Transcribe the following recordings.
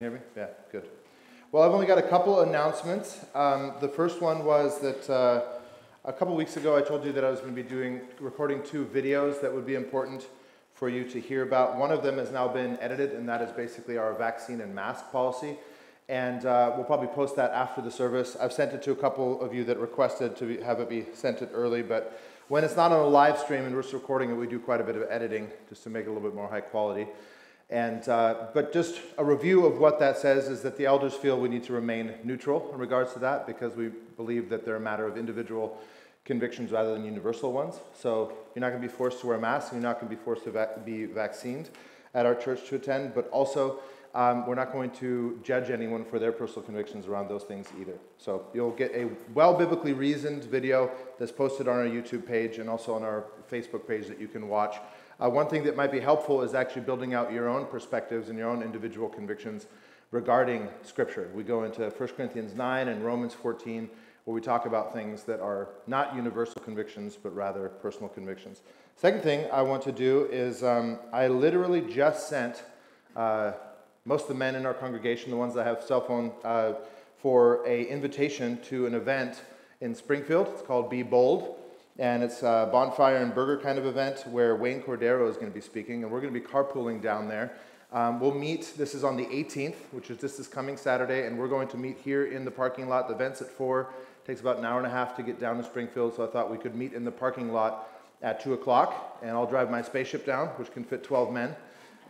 Hear me? Yeah, good. Well, I've only got a couple announcements. Um, the first one was that uh, a couple weeks ago I told you that I was going to be doing recording two videos that would be important for you to hear about. One of them has now been edited, and that is basically our vaccine and mask policy. And uh, we'll probably post that after the service. I've sent it to a couple of you that requested to have it be sent it early, but when it's not on a live stream and we're recording it, we do quite a bit of editing just to make it a little bit more high quality. And, uh, but just a review of what that says is that the elders feel we need to remain neutral in regards to that because we believe that they're a matter of individual convictions rather than universal ones. So you're not going to be forced to wear masks, and you're not going to be forced to be vaccinated at our church to attend, but also um, we're not going to judge anyone for their personal convictions around those things either. So you'll get a well biblically reasoned video that's posted on our YouTube page and also on our Facebook page that you can watch uh, one thing that might be helpful is actually building out your own perspectives and your own individual convictions regarding Scripture. We go into 1 Corinthians 9 and Romans 14, where we talk about things that are not universal convictions, but rather personal convictions. Second thing I want to do is um, I literally just sent uh, most of the men in our congregation, the ones that have cell phone, uh, for a invitation to an event in Springfield. It's called Be Bold and it's a bonfire and burger kind of event where Wayne Cordeiro is going to be speaking, and we're going to be carpooling down there. Um, we'll meet, this is on the 18th, which is this is coming Saturday, and we're going to meet here in the parking lot. The event's at 4, it takes about an hour and a half to get down to Springfield, so I thought we could meet in the parking lot at 2 o'clock, and I'll drive my spaceship down, which can fit 12 men,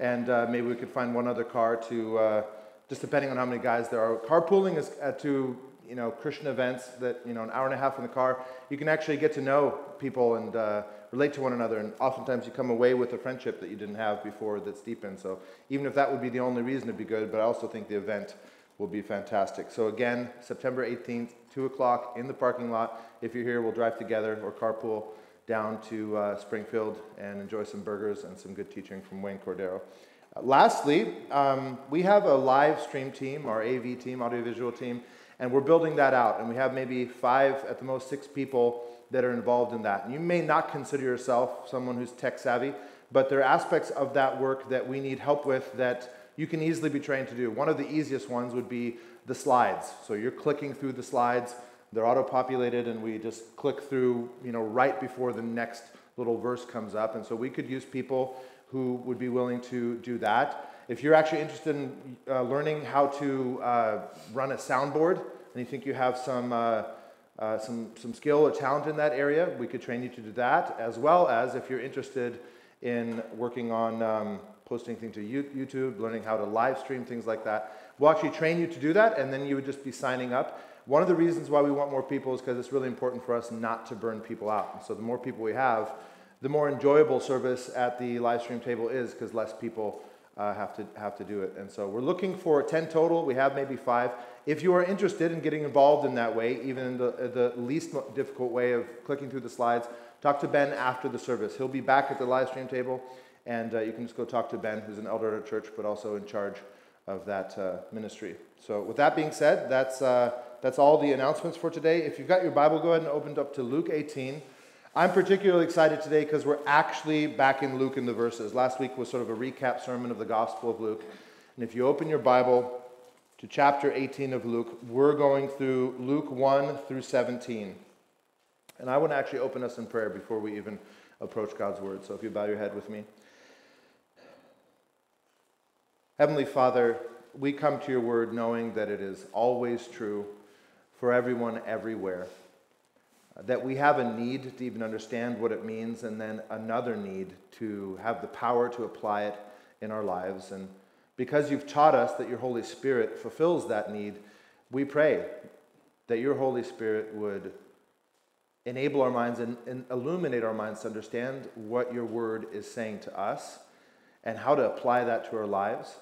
and uh, maybe we could find one other car to, uh, just depending on how many guys there are. Carpooling is uh, to you know, Christian events that, you know, an hour and a half in the car, you can actually get to know people and uh, relate to one another. And oftentimes you come away with a friendship that you didn't have before that's deepened. So even if that would be the only reason, it'd be good. But I also think the event will be fantastic. So again, September 18th, 2 o'clock in the parking lot. If you're here, we'll drive together or carpool down to uh, Springfield and enjoy some burgers and some good teaching from Wayne Cordeiro. Uh, lastly, um, we have a live stream team, our AV team, audiovisual team. And we're building that out. And we have maybe five, at the most six people that are involved in that. And you may not consider yourself someone who's tech savvy, but there are aspects of that work that we need help with that you can easily be trained to do. One of the easiest ones would be the slides. So you're clicking through the slides, they're auto populated, and we just click through, you know, right before the next little verse comes up. And so we could use people who would be willing to do that. If you're actually interested in uh, learning how to uh, run a soundboard and you think you have some, uh, uh, some, some skill or talent in that area, we could train you to do that, as well as if you're interested in working on um, posting things to YouTube, learning how to live stream, things like that. We'll actually train you to do that, and then you would just be signing up. One of the reasons why we want more people is because it's really important for us not to burn people out. And so the more people we have, the more enjoyable service at the live stream table is because less people uh, have, to, have to do it. And so we're looking for 10 total. We have maybe five. If you are interested in getting involved in that way, even in the, the least difficult way of clicking through the slides, talk to Ben after the service. He'll be back at the live stream table, and uh, you can just go talk to Ben, who's an elder at our church, but also in charge of that uh, ministry. So, with that being said, that's, uh, that's all the announcements for today. If you've got your Bible, go ahead and open it up to Luke 18. I'm particularly excited today because we're actually back in Luke in the verses. Last week was sort of a recap sermon of the Gospel of Luke. And if you open your Bible to chapter 18 of Luke, we're going through Luke 1 through 17. And I want to actually open us in prayer before we even approach God's word. So if you bow your head with me. Heavenly Father, we come to your word knowing that it is always true for everyone everywhere that we have a need to even understand what it means, and then another need to have the power to apply it in our lives. And because you've taught us that your Holy Spirit fulfills that need, we pray that your Holy Spirit would enable our minds and, and, illuminate our minds to understand what your word is saying to us and how to apply that to our lives,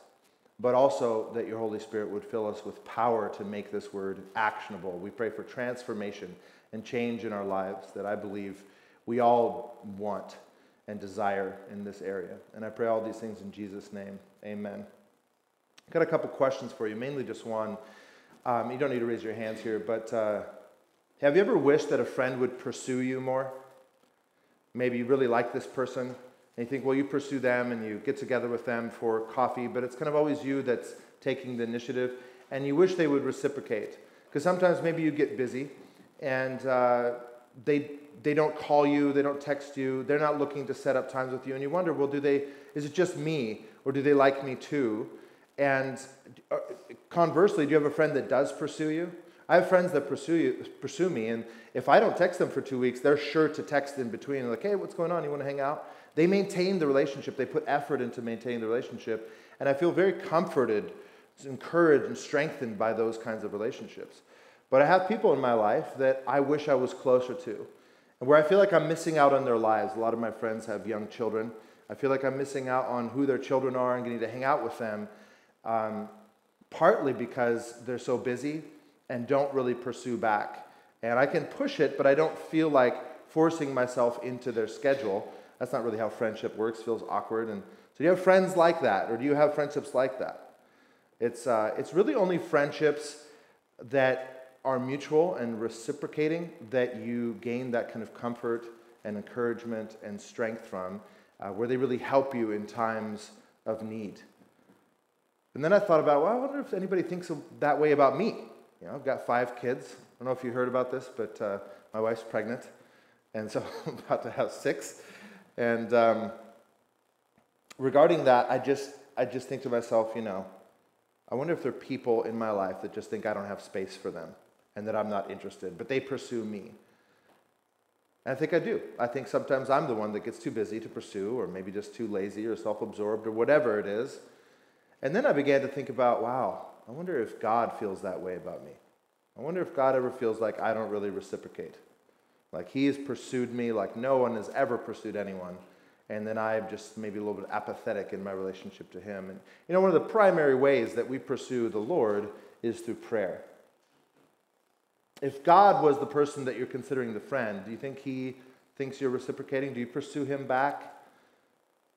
but also that your Holy Spirit would fill us with power to make this word actionable. We pray for transformation and change in our lives that I believe we all want and desire in this area. And I pray all these things in Jesus' name. Amen. I've got a couple questions for you, mainly just one. Um, you don't need to raise your hands here, but uh, have you ever wished that a friend would pursue you more? Maybe you really like this person, and you think, well, you pursue them and you get together with them for coffee, but it's kind of always you that's taking the initiative, and you wish they would reciprocate. Because sometimes maybe you get busy and uh, they, they don't call you, they don't text you, they're not looking to set up times with you, and you wonder, well, do they, is it just me, or do they like me too? And uh, conversely, do you have a friend that does pursue you? I have friends that pursue you, pursue me, and if I don't text them for two weeks, they're sure to text in between, like, hey, what's going on? You want to hang out? They maintain the relationship. They put effort into maintaining the relationship, and I feel very comforted, encouraged, and strengthened by those kinds of relationships. But I have people in my life that I wish I was closer to, and where I feel like I'm missing out on their lives. A lot of my friends have young children. I feel like I'm missing out on who their children are and getting to hang out with them, um, partly because they're so busy and don't really pursue back. And I can push it, but I don't feel like forcing myself into their schedule. That's not really how friendship works, feels awkward. And so, do you have friends like that, or do you have friendships like that? It's, uh, it's really only friendships that are mutual and reciprocating that you gain that kind of comfort and encouragement and strength from, uh, where they really help you in times of need. And then I thought about, well, I wonder if anybody thinks that way about me. You know, I've got five kids. I don't know if you heard about this, but uh, my wife's pregnant, and so I'm about to have six. And um, regarding that, I just I just think to myself, you know, I wonder if there are people in my life that just think I don't have space for them and that I'm not interested, but they pursue me. And I think I do. I think sometimes I'm the one that gets too busy to pursue, or maybe just too lazy or self absorbed, or whatever it is. And then I began to think about, wow, I wonder if God feels that way about me. I wonder if God ever feels like I don't really reciprocate. Like he has pursued me like no one has ever pursued anyone. And then I'm just maybe a little bit apathetic in my relationship to him. And you know, one of the primary ways that we pursue the Lord is through prayer. If God was the person that you're considering the friend, do you think he thinks you're reciprocating? Do you pursue him back?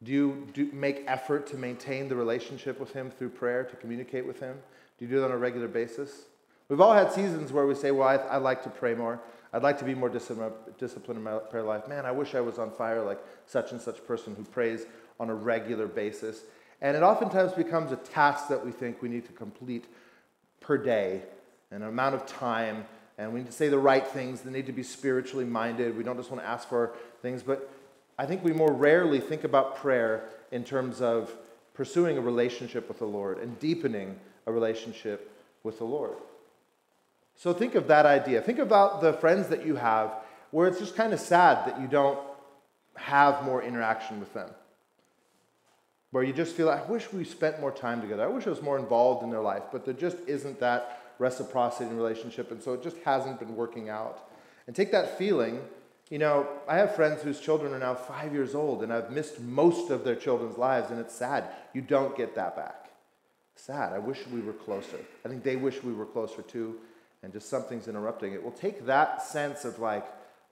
Do you do, make effort to maintain the relationship with him through prayer, to communicate with him? Do you do that on a regular basis? We've all had seasons where we say, Well, I, would like to pray more. I'd like to be more disciplined in my prayer life. Man, I wish I was on fire like such and such person who prays on a regular basis. And it oftentimes becomes a task that we think we need to complete per day, an amount of time, and we need to say the right things. They need to be spiritually minded. We don't just want to ask for things, but I think we more rarely think about prayer in terms of pursuing a relationship with the Lord and deepening a relationship with the Lord. So think of that idea. Think about the friends that you have where it's just kind of sad that you don't have more interaction with them. Where you just feel, I wish we spent more time together. I wish I was more involved in their life, but there just isn't that reciprocity in relationship, and so it just hasn't been working out. And take that feeling. You know, I have friends whose children are now five years old, and I've missed most of their children's lives, and it's sad. You don't get that back sad. I wish we were closer. I think they wish we were closer too, and just something's interrupting it. We'll take that sense of like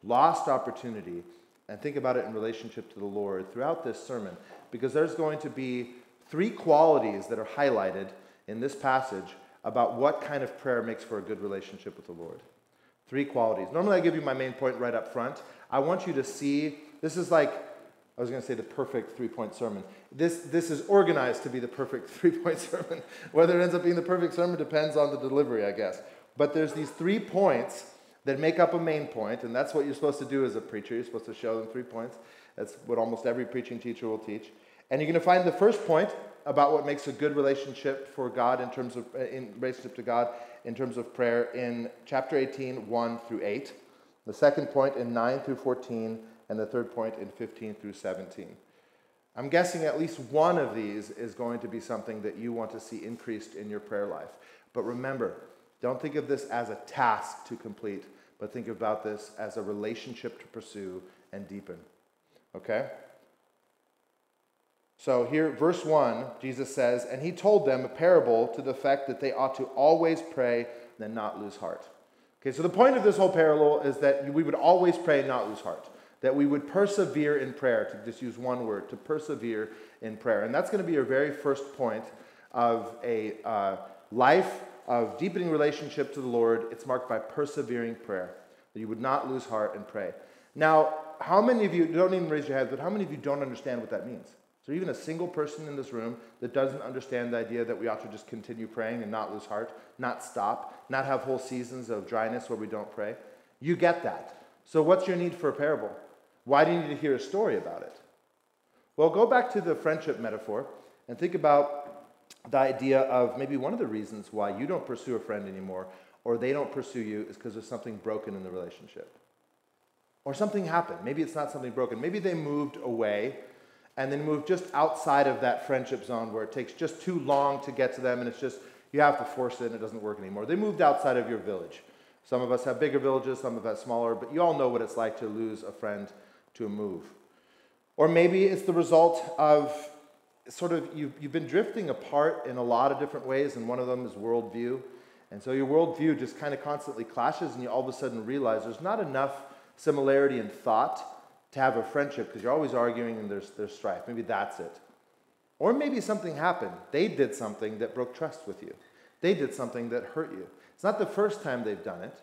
lost opportunity and think about it in relationship to the Lord throughout this sermon, because there's going to be three qualities that are highlighted in this passage about what kind of prayer makes for a good relationship with the Lord. Three qualities. Normally, I give you my main point right up front. I want you to see this is like I was going to say the perfect three point sermon. This, this is organized to be the perfect three point sermon. Whether it ends up being the perfect sermon depends on the delivery, I guess. But there's these three points that make up a main point, and that's what you're supposed to do as a preacher. You're supposed to show them three points. That's what almost every preaching teacher will teach. And you're going to find the first point about what makes a good relationship for God in terms of in relationship to God in terms of prayer in chapter 18, 1 through 8. The second point in 9 through 14 and the third point in 15 through 17. I'm guessing at least one of these is going to be something that you want to see increased in your prayer life. But remember, don't think of this as a task to complete, but think about this as a relationship to pursue and deepen. Okay? So here, verse 1, Jesus says, And he told them a parable to the effect that they ought to always pray and not lose heart. Okay, so the point of this whole parable is that we would always pray and not lose heart that we would persevere in prayer, to just use one word, to persevere in prayer. And that's going to be your very first point of a uh, life of deepening relationship to the Lord. It's marked by persevering prayer, that you would not lose heart and pray. Now, how many of you, don't even raise your hands, but how many of you don't understand what that means? There even a single person in this room that doesn't understand the idea that we ought to just continue praying and not lose heart, not stop, not have whole seasons of dryness where we don't pray? You get that. So, what's your need for a parable? Why do you need to hear a story about it? Well, go back to the friendship metaphor and think about the idea of maybe one of the reasons why you don't pursue a friend anymore or they don't pursue you is because there's something broken in the relationship. Or something happened. Maybe it's not something broken. Maybe they moved away and then move just outside of that friendship zone where it takes just too long to get to them and it's just, you have to force it and it doesn't work anymore. They moved outside of your village. Some of us have bigger villages, some of us smaller, but you all know what it's like to lose a friend to a move. Or maybe it's the result of sort of you've, you've been drifting apart in a lot of different ways, and one of them is worldview. And so your worldview just kind of constantly clashes, and you all of a sudden realize there's not enough similarity in thought to have a friendship because you're always arguing and there's, there's strife. Maybe that's it. Or maybe something happened. They did something that broke trust with you, they did something that hurt you. It's not the first time they've done it.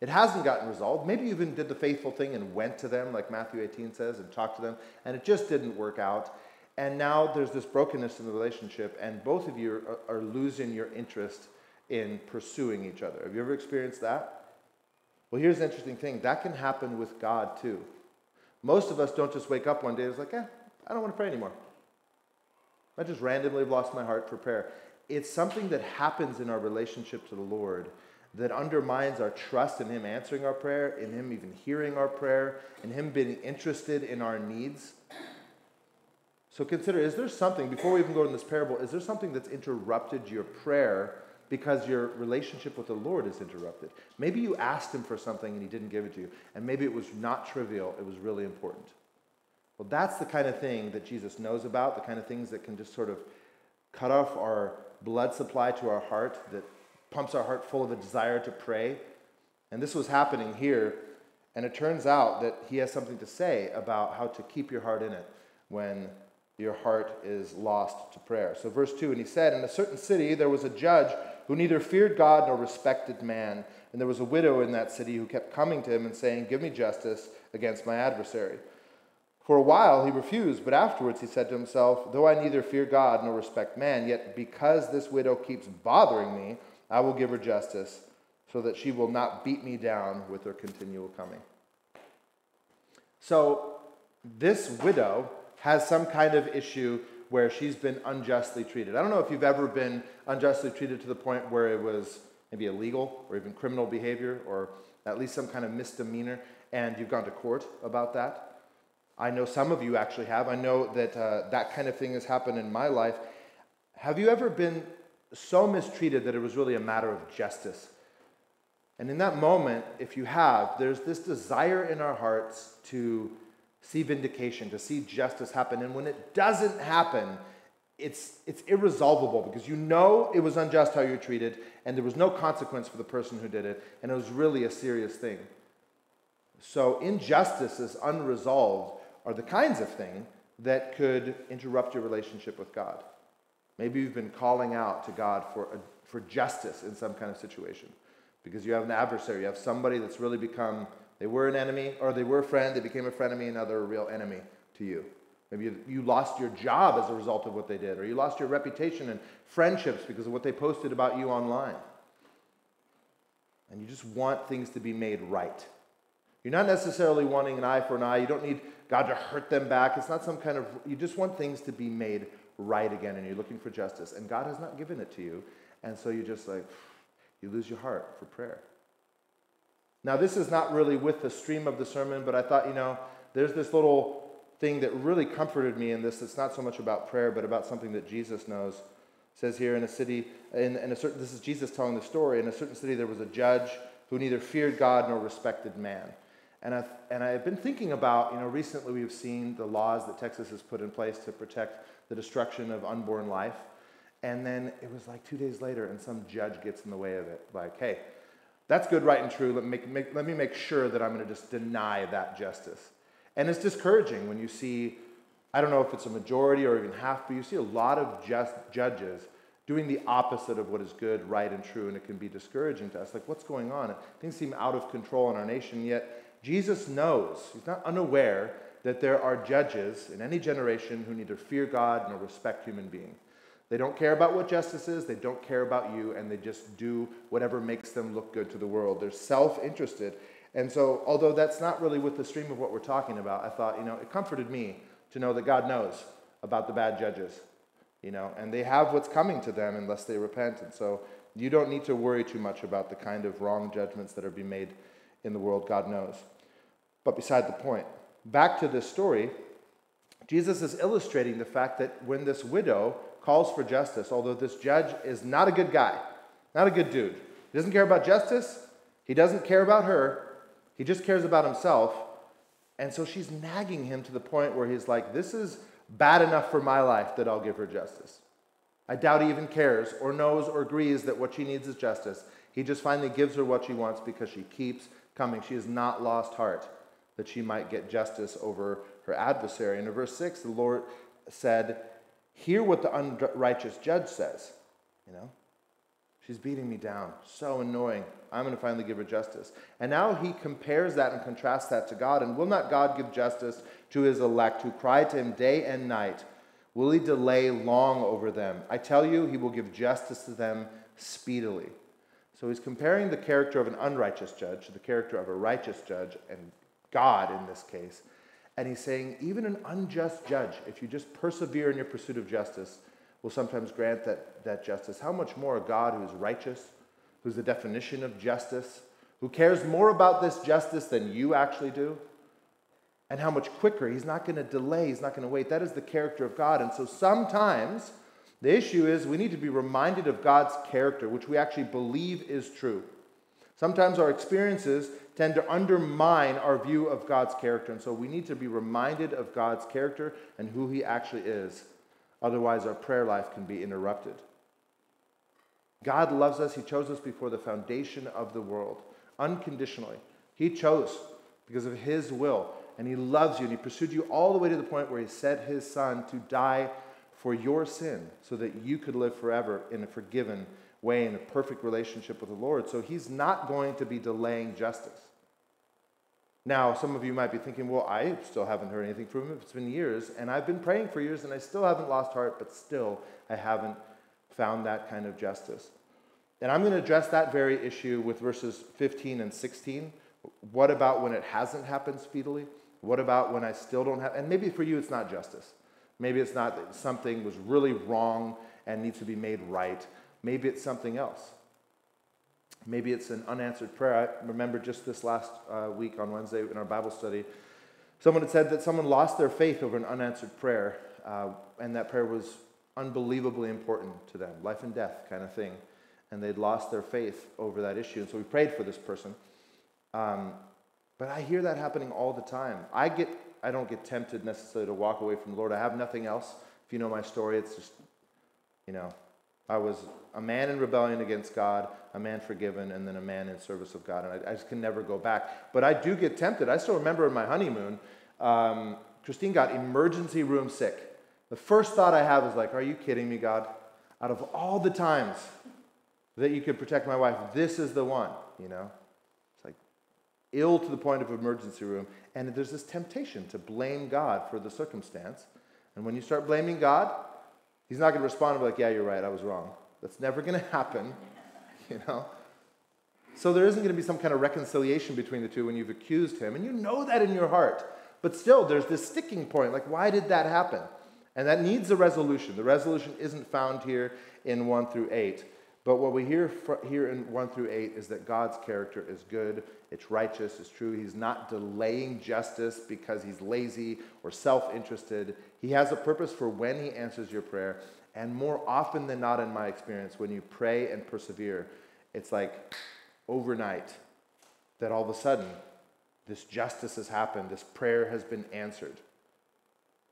It hasn't gotten resolved. Maybe you even did the faithful thing and went to them, like Matthew 18 says, and talked to them, and it just didn't work out. And now there's this brokenness in the relationship, and both of you are, are losing your interest in pursuing each other. Have you ever experienced that? Well, here's the interesting thing that can happen with God too. Most of us don't just wake up one day and it's like, eh, I don't want to pray anymore. I just randomly have lost my heart for prayer. It's something that happens in our relationship to the Lord that undermines our trust in Him answering our prayer, in Him even hearing our prayer, in Him being interested in our needs. So consider is there something, before we even go in this parable, is there something that's interrupted your prayer because your relationship with the Lord is interrupted? Maybe you asked Him for something and He didn't give it to you, and maybe it was not trivial, it was really important. Well, that's the kind of thing that Jesus knows about, the kind of things that can just sort of cut off our blood supply to our heart, that pumps our heart full of a desire to pray. And this was happening here. And it turns out that he has something to say about how to keep your heart in it when your heart is lost to prayer. So, verse 2 And he said, In a certain city there was a judge who neither feared God nor respected man. And there was a widow in that city who kept coming to him and saying, Give me justice against my adversary. For a while he refused, but afterwards he said to himself, Though I neither fear God nor respect man, yet because this widow keeps bothering me, I will give her justice so that she will not beat me down with her continual coming. So, this widow has some kind of issue where she's been unjustly treated. I don't know if you've ever been unjustly treated to the point where it was maybe illegal or even criminal behavior or at least some kind of misdemeanor, and you've gone to court about that. I know some of you actually have. I know that uh, that kind of thing has happened in my life. Have you ever been so mistreated that it was really a matter of justice. And in that moment, if you have, there's this desire in our hearts to see vindication, to see justice happen. And when it doesn't happen, it's, it's irresolvable because you know it was unjust how you're treated and there was no consequence for the person who did it, and it was really a serious thing. So, injustices unresolved are the kinds of thing that could interrupt your relationship with God. Maybe you've been calling out to God for, a, for justice in some kind of situation because you have an adversary. You have somebody that's really become, they were an enemy or they were a friend, they became a frenemy, and now they're a real enemy to you. Maybe you, you lost your job as a result of what they did, or you lost your reputation and friendships because of what they posted about you online. And you just want things to be made right. You're not necessarily wanting an eye for an eye. You don't need God to hurt them back. It's not some kind of, you just want things to be made right again and you're looking for justice and God has not given it to you. And so you just like, you lose your heart for prayer. Now, this is not really with the stream of the sermon, but I thought, you know, there's this little thing that really comforted me in this. It's not so much about prayer, but about something that Jesus knows. It says here in a city, in, in a certain, this is Jesus telling the story. In a certain city, there was a judge who neither feared God nor respected man. And I've, and I've been thinking about, you know, recently we've seen the laws that Texas has put in place to protect the destruction of unborn life. And then it was like two days later, and some judge gets in the way of it. Like, hey, that's good, right, and true. Let me make, make let me make sure that I'm going to just deny that justice. And it's discouraging when you see, I don't know if it's a majority or even half, but you see a lot of just judges doing the opposite of what is good, right, and true, and it can be discouraging to us. Like, what's going on? Things seem out of control in our nation, yet Jesus knows, he's not unaware that there are judges in any generation who neither fear God nor respect human being. They don't care about what justice is, they don't care about you, and they just do whatever makes them look good to the world. They're self interested. And so, although that's not really with the stream of what we're talking about, I thought, you know, it comforted me to know that God knows about the bad judges, you know, and they have what's coming to them unless they repent. And so, you don't need to worry too much about the kind of wrong judgments that are being made in the world. God knows. But beside the point, back to this story, Jesus is illustrating the fact that when this widow calls for justice, although this judge is not a good guy, not a good dude, he doesn't care about justice, he doesn't care about her, he just cares about himself. And so she's nagging him to the point where he's like, This is bad enough for my life that I'll give her justice. I doubt he even cares or knows or agrees that what she needs is justice. He just finally gives her what she wants because she keeps coming. She has not lost heart that she might get justice over her adversary. And in verse 6, the Lord said, Hear what the unrighteous judge says. You know, she's beating me down. So annoying. I'm going to finally give her justice. And now he compares that and contrasts that to God. And will not God give justice to his elect who cry to him day and night? Will he delay long over them? I tell you, he will give justice to them speedily. So he's comparing the character of an unrighteous judge to the character of a righteous judge, and God in this case. And he's saying, even an unjust judge, if you just persevere in your pursuit of justice, will sometimes grant that, that justice. How much more a God who is righteous, who's the definition of justice, who cares more about this justice than you actually do, and how much quicker. He's not going to delay, he's not going to wait. That is the character of God. And so sometimes the issue is we need to be reminded of God's character, which we actually believe is true. Sometimes our experiences tend to undermine our view of God's character. And so we need to be reminded of God's character and who He actually is. Otherwise, our prayer life can be interrupted. God loves us. He chose us before the foundation of the world, unconditionally. He chose because of His will. And He loves you. And He pursued you all the way to the point where He sent His Son to die for your sin so that you could live forever in a forgiven way in a perfect relationship with the Lord. So he's not going to be delaying justice. Now, some of you might be thinking, well, I still haven't heard anything from him. It's been years, and I've been praying for years, and I still haven't lost heart, but still, I haven't found that kind of justice. And I'm going to address that very issue with verses 15 and 16. What about when it hasn't happened speedily? What about when I still don't have? And maybe for you, it's not justice. Maybe it's not that something was really wrong and needs to be made right. Maybe it's something else. Maybe it's an unanswered prayer. I remember just this last uh, week on Wednesday in our Bible study, someone had said that someone lost their faith over an unanswered prayer, uh, and that prayer was unbelievably important to them, life and death kind of thing. And they'd lost their faith over that issue. And so we prayed for this person. Um, but I hear that happening all the time. I get, I don't get tempted necessarily to walk away from the Lord. I have nothing else. If you know my story, it's just, you know, I was a man in rebellion against God, a man forgiven, and then a man in service of God. And I, I just can never go back. But I do get tempted. I still remember in my honeymoon, um, Christine got emergency room sick. The first thought I have is like, are you kidding me, God? Out of all the times that you could protect my wife, this is the one, you know? It's like ill to the point of emergency room. And there's this temptation to blame God for the circumstance. And when you start blaming God, He's not going to respond and be like, yeah, you're right, I was wrong. That's never going to happen, you know? So there isn't going to be some kind of reconciliation between the two when you've accused him, and you know that in your heart. But still, there's this sticking point like, why did that happen? And that needs a resolution. The resolution isn't found here in 1 through 8. But what we hear here in 1 through 8 is that God's character is good, it's righteous, it's true. He's not delaying justice because he's lazy or self interested. He has a purpose for when he answers your prayer. And more often than not, in my experience, when you pray and persevere, it's like overnight that all of a sudden this justice has happened, this prayer has been answered.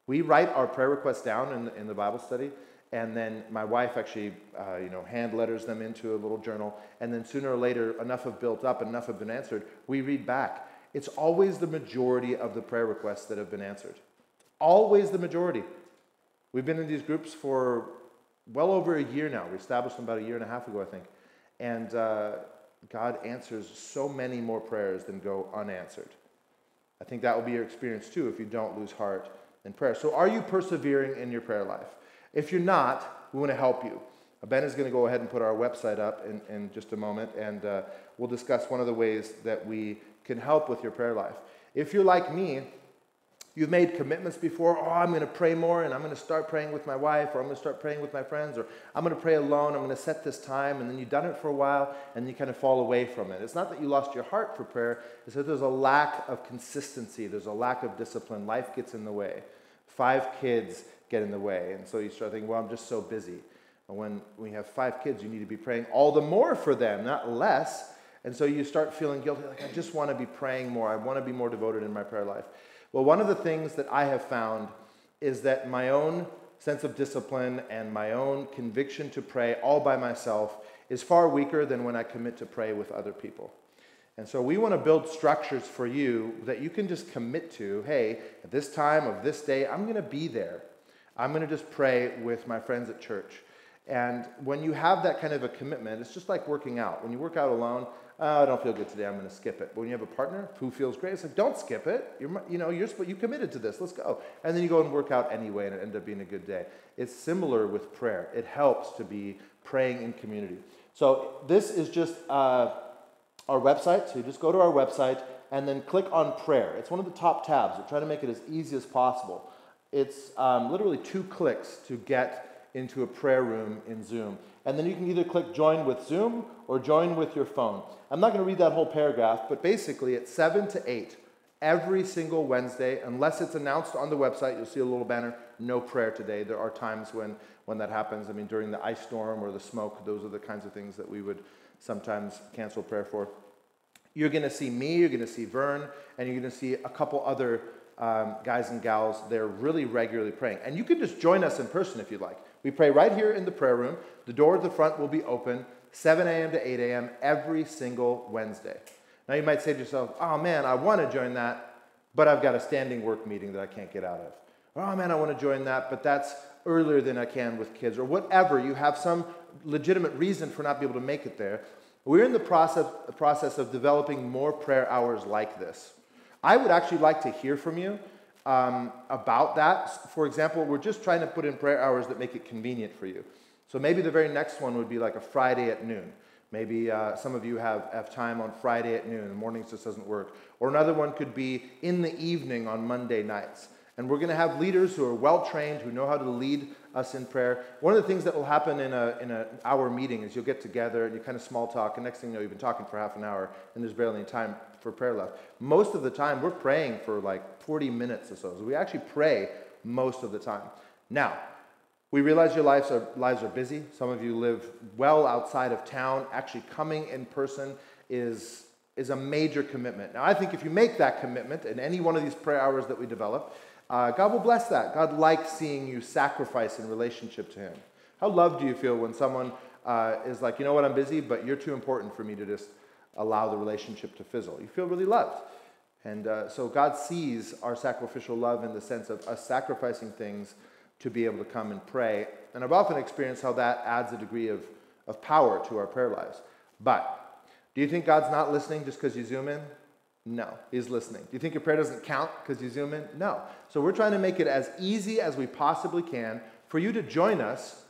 We write our prayer requests down in the, in the Bible study, and then my wife actually, uh, you know, hand letters them into a little journal. And then sooner or later, enough have built up, enough have been answered. We read back. It's always the majority of the prayer requests that have been answered. Always the majority. We've been in these groups for well over a year now. We established them about a year and a half ago, I think. And uh, God answers so many more prayers than go unanswered. I think that will be your experience too if you don't lose heart in prayer. So, are you persevering in your prayer life? If you're not, we want to help you. Ben is going to go ahead and put our website up in, in just a moment, and uh, we'll discuss one of the ways that we can help with your prayer life. If you're like me, You've made commitments before. Oh, I'm going to pray more and I'm going to start praying with my wife or I'm going to start praying with my friends or I'm going to pray alone. I'm going to set this time. And then you've done it for a while and you kind of fall away from it. It's not that you lost your heart for prayer, it's that there's a lack of consistency, there's a lack of discipline. Life gets in the way. Five kids get in the way. And so you start thinking, well, I'm just so busy. And when, when you have five kids, you need to be praying all the more for them, not less. And so you start feeling guilty, like, I just want to be praying more. I want to be more devoted in my prayer life. Well, one of the things that I have found is that my own sense of discipline and my own conviction to pray all by myself is far weaker than when I commit to pray with other people. And so we want to build structures for you that you can just commit to hey, at this time of this day, I'm going to be there. I'm going to just pray with my friends at church. And when you have that kind of a commitment, it's just like working out. When you work out alone, oh, I don't feel good today, I'm going to skip it. But when you have a partner who feels great, it's like, don't skip it. You're, you know, you're, you committed to this, let's go. And then you go and work out anyway, and it ends up being a good day. It's similar with prayer. It helps to be praying in community. So this is just uh, our website. So you just go to our website and then click on prayer. It's one of the top tabs. We're trying to make it as easy as possible. It's um, literally two clicks to get into a prayer room in Zoom and then you can either click join with Zoom or join with your phone. I'm not going to read that whole paragraph, but basically it's 7 to 8 every single Wednesday, unless it's announced on the website. You'll see a little banner, no prayer today. There are times when, when that happens. I mean, during the ice storm or the smoke, those are the kinds of things that we would sometimes cancel prayer for. You're going to see me, you're going to see Vern, and you're going to see a couple other um, guys and gals. They're really regularly praying. And you can just join us in person if you'd like. We pray right here in the prayer room. The door at the front will be open 7 a.m. to 8 a.m. every single Wednesday. Now you might say to yourself, oh man, I want to join that, but I've got a standing work meeting that I can't get out of. Or, Oh man, I want to join that, but that's earlier than I can with kids, or whatever. You have some legitimate reason for not being able to make it there. We're in the process, process of developing more prayer hours like this. I would actually like to hear from you um, about that. For example, we're just trying to put in prayer hours that make it convenient for you. So maybe the very next one would be like a Friday at noon. Maybe uh, some of you have, have time on Friday at noon. The mornings just doesn't work. Or another one could be in the evening on Monday nights. And we're going to have leaders who are well trained, who know how to lead us in prayer. One of the things that will happen in, a, in hour meeting is you'll get together and you kind of small talk, and next thing you know, you've been talking for half an hour, and there's barely any time for prayer left. Most of the time, we're praying for like 40 minutes or so. So we actually pray most of the time. Now, we realize your lives are, lives are busy. Some of you live well outside of town. Actually, coming in person is, is a major commitment. Now, I think if you make that commitment in any one of these prayer hours that we develop, uh, God will bless that. God likes seeing you sacrifice in relationship to Him. How loved do you feel when someone uh, is like, you know what, I'm busy, but you're too important for me to just allow the relationship to fizzle? You feel really loved. And uh, so God sees our sacrificial love in the sense of us sacrificing things to be able to come and pray. And I've often experienced how that adds a degree of, of power to our prayer lives. But do you think God's not listening just because you zoom in? No, he's listening. Do you think your prayer doesn't count because you zoom in? No. So we're trying to make it as easy as we possibly can for you to join us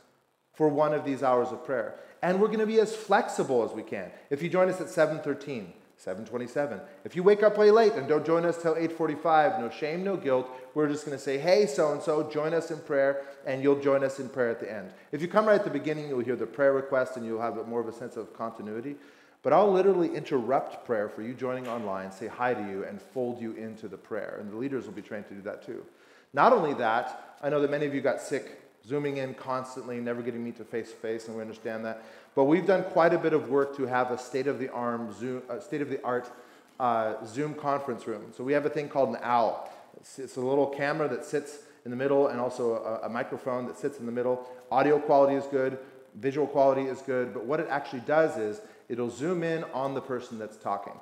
for one of these hours of prayer. And we're going to be as flexible as we can. If you join us at 7:13, 7:27. If you wake up way late and don't join us till 8:45, no shame, no guilt. We're just going to say, "Hey, so and so, join us in prayer," and you'll join us in prayer at the end. If you come right at the beginning, you'll hear the prayer request and you'll have more of a sense of continuity. But I'll literally interrupt prayer for you joining online, say hi to you, and fold you into the prayer. And the leaders will be trained to do that too. Not only that, I know that many of you got sick zooming in constantly, never getting meet to face to face, and we understand that. But we've done quite a bit of work to have a state of the art Zoom, uh, state of the art uh, Zoom conference room. So we have a thing called an owl. It's, it's, a little camera that sits in the middle, and also a, a microphone that sits in the middle. Audio quality is good, visual quality is good, but what it actually does is it'll zoom in on the person that's talking.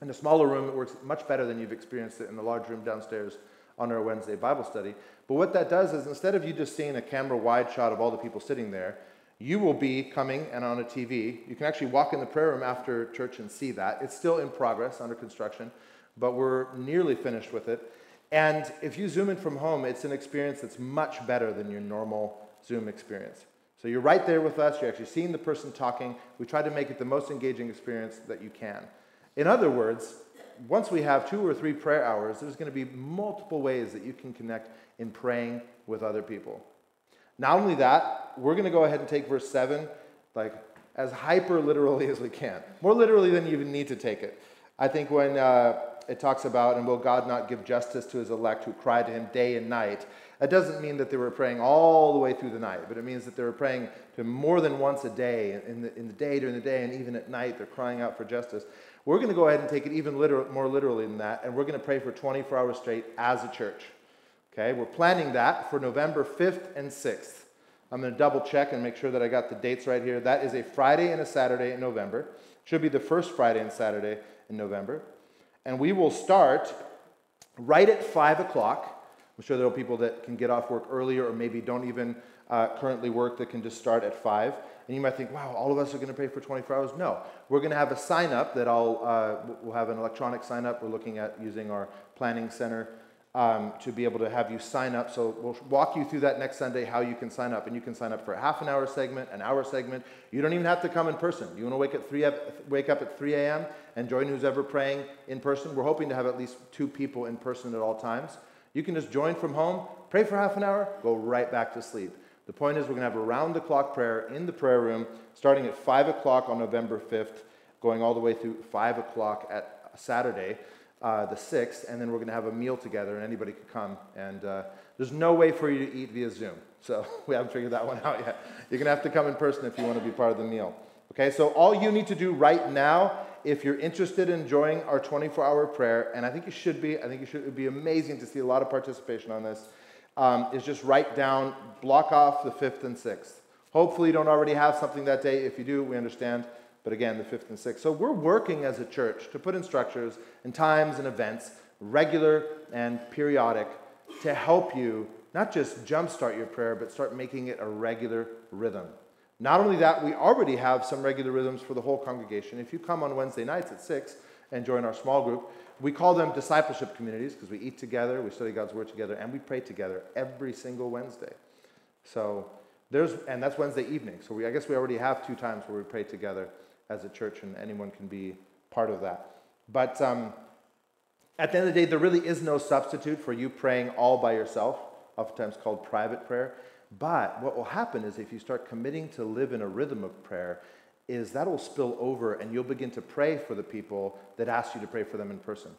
In a smaller room, it works much better than you've experienced it in the large room downstairs on our Wednesday Bible study. But what that does is instead of you just seeing a camera wide shot of all the people sitting there, you will be coming and on a TV. You can actually walk in the prayer room after church and see that. It's still in progress, under construction. but we're nearly finished with it. And if you Zoom in from home, it's an experience that's much better than your normal Zoom experience. So you're right there with us, you're actually seeing the person talking. We try to make it the most engaging experience that you can. In other words, once we have two or three prayer hours, there's going to be multiple ways that you can connect in praying with other people. Not only that, we're going to go ahead and take verse 7 like as hyper literally as we can. More literally than you even need to take it. I think when uh, it talks about, and will God not give justice to his elect who cry to him day and night, that doesn't mean that they were praying all the way through the night, but it means that they were praying to more than once a day, in the, in the day, during the day, and even at night, they're crying out for justice. We're going to go ahead and take it even literal, more literally than that, and we're going to pray for 24 hours straight as a church. Okay, we're planning that for November 5th and 6th. I'm going to double check and make sure that I got the dates right here. That is a Friday and a Saturday in November. Should be the first Friday and Saturday in November. And we will start right at 5 o'clock. I'm sure there are people that can get off work earlier or maybe don't even uh, currently work that can just start at 5. And you might think, wow, all of us are going to pray for 24 hours. No, we're going to have a sign up that I'll, uh, we'll have an electronic sign up. We're looking at using our planning center um, to be able to have you sign up. So we'll walk you through that next Sunday how you can sign up. And you can sign up for a half an hour segment, an hour segment. You don't even have to come in person. You want to wake, at 3, wake up at 3 a.m. and join who's ever praying in person. We're hoping to have at least two people in person at all times. You can just join from home, pray for half an hour, go right back to sleep. The point is, we're going to have a round the clock prayer in the prayer room starting at 5 o'clock on November 5th, going all the way through 5 o'clock at Saturday uh, the 6th, and then we're going to have a meal together, and anybody could come. And uh, there's no way for you to eat via Zoom. So we haven't figured that one out yet. You're going to have to come in person if you want to be part of the meal. Okay, so all you need to do right now, if you're interested in joining our 24 hour prayer, and I think you should be, I think you should, it would be amazing to see a lot of participation on this, um, is just write down, block off the 5th and 6th. Hopefully, you don't already have something that day. If you do, we understand but again, the fifth and sixth. So we're working as a church to put in structures and times and events, regular and periodic, to help you not just jumpstart your prayer, but start making it a regular rhythm. Not only that, we already have some regular rhythms for the whole congregation. If you come on Wednesday nights at 6 and join our small group, we call them discipleship communities because we eat together, we study God's Word together, and we pray together every single Wednesday. So there's, and that's Wednesday evening. So we, I guess we already have two times where we pray together as a church, and anyone can be part of that. But um, at the end of the day, there really is no substitute for you praying all by yourself, oftentimes called private prayer. But what will happen is if you start committing to live in a rhythm of prayer, is that will spill over and you'll begin to pray for the people that ask you to pray for them in person.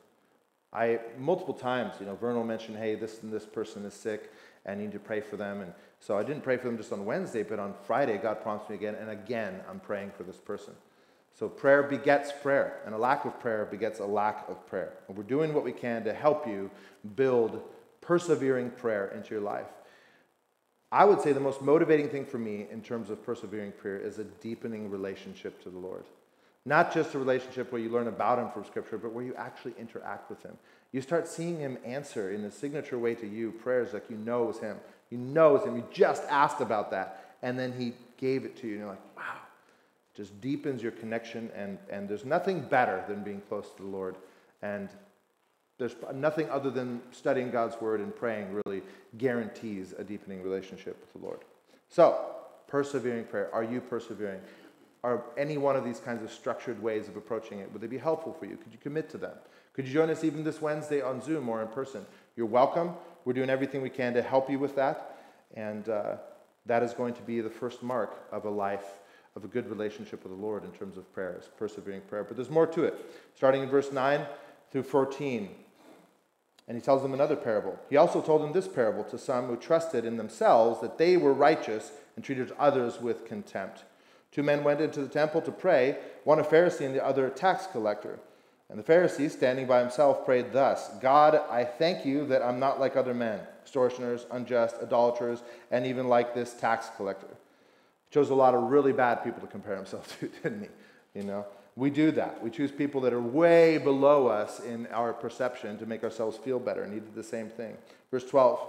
I multiple times, you know, Vernal mentioned, hey, this and this person is sick, and you need to pray for them. And so I didn't pray for them just on Wednesday, but on Friday, God prompts me again, and again, I'm praying for this person. So prayer begets prayer, and a lack of prayer begets a lack of prayer. And we're doing what we can to help you build persevering prayer into your life. I would say the most motivating thing for me in terms of persevering prayer is a deepening relationship to the Lord. Not just a relationship where you learn about Him from Scripture, but where you actually interact with Him. You start seeing Him answer in a signature way to you prayers like you know is Him. You know it's Him. You just asked about that, and then He gave it to you, and you're like, wow, just deepens your connection, and, and there's nothing better than being close to the Lord. And there's nothing other than studying God's word and praying really guarantees a deepening relationship with the Lord. So, persevering prayer. Are you persevering? Are any one of these kinds of structured ways of approaching it, would they be helpful for you? Could you commit to them? Could you join us even this Wednesday on Zoom or in person? You're welcome. We're doing everything we can to help you with that. And uh, that is going to be the first mark of a life of a good relationship with the Lord in terms of prayers, persevering prayer. But there's more to it. Starting in verse 9 through 14. And he tells them another parable. He also told them this parable to some who trusted in themselves that they were righteous and treated others with contempt. Two men went into the temple to pray, one a Pharisee and the other a tax collector. And the Pharisee, standing by himself, prayed thus God, I thank you that I'm not like other men, extortioners, unjust, idolaters, and even like this tax collector chose a lot of really bad people to compare himself to, didn't he? You know, we do that. We choose people that are way below us in our perception to make ourselves feel better, and he did the same thing. Verse 12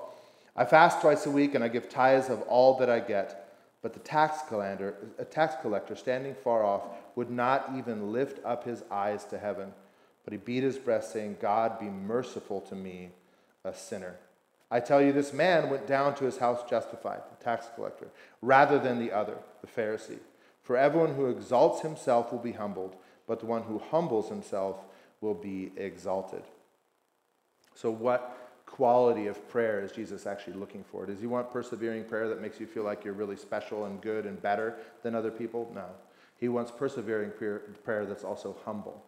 I fast twice a week, and I give tithes of all that I get. But the tax collector, a tax collector standing far off would not even lift up his eyes to heaven, but he beat his breast, saying, God, be merciful to me, a sinner. I tell you, this man went down to his house justified, the tax collector, rather than the other, the Pharisee. For everyone who exalts himself will be humbled, but the one who humbles himself will be exalted. So, what quality of prayer is Jesus actually looking for? Does he want persevering prayer that makes you feel like you're really special and good and better than other people? No. He wants persevering prayer that's also humble.